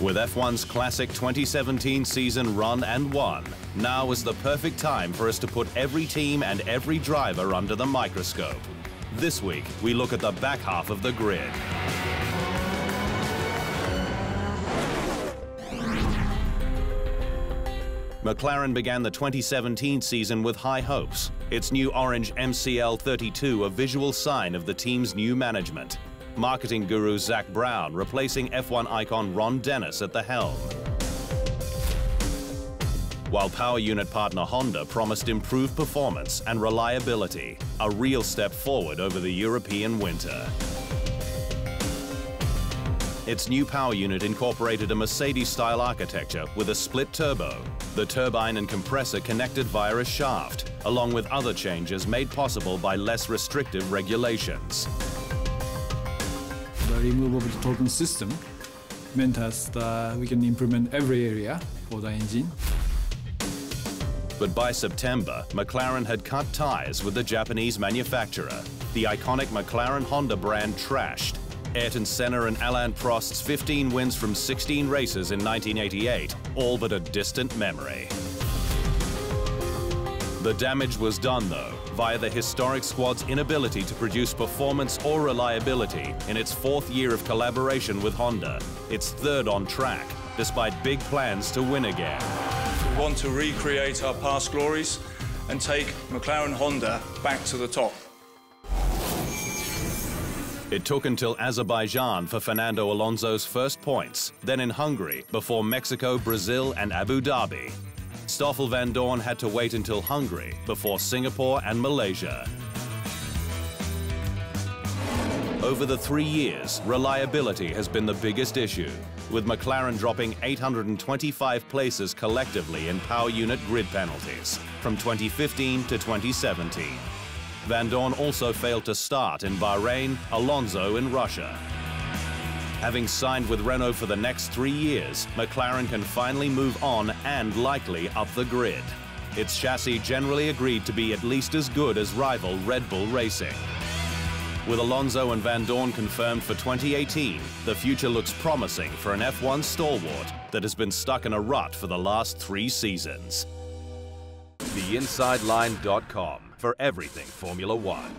With F1's classic 2017 season run and won, now is the perfect time for us to put every team and every driver under the microscope. This week, we look at the back half of the grid. McLaren began the 2017 season with high hopes. Its new orange MCL 32 a visual sign of the team's new management marketing guru Zak Brown replacing F1 icon Ron Dennis at the helm. While power unit partner Honda promised improved performance and reliability, a real step forward over the European winter. Its new power unit incorporated a Mercedes-style architecture with a split turbo, the turbine and compressor connected via a shaft, along with other changes made possible by less restrictive regulations removal of the token system meant that we can implement every area for the engine. But by September, McLaren had cut ties with the Japanese manufacturer. The iconic McLaren Honda brand trashed. Ayrton Senna and Alain Prost's 15 wins from 16 races in 1988, all but a distant memory. The damage was done, though, via the historic squad's inability to produce performance or reliability in its fourth year of collaboration with Honda, its third on track, despite big plans to win again. We want to recreate our past glories and take McLaren Honda back to the top. It took until Azerbaijan for Fernando Alonso's first points, then in Hungary, before Mexico, Brazil and Abu Dhabi. Stoffel Vandoorne had to wait until Hungary before Singapore and Malaysia. Over the three years, reliability has been the biggest issue, with McLaren dropping 825 places collectively in power unit grid penalties from 2015 to 2017. Vandoorne also failed to start in Bahrain, Alonso in Russia, Having signed with Renault for the next three years, McLaren can finally move on and likely up the grid. Its chassis generally agreed to be at least as good as rival Red Bull Racing. With Alonso and Vandoorne confirmed for 2018, the future looks promising for an F1 stalwart that has been stuck in a rut for the last three seasons. TheInsideLine.com for everything Formula One.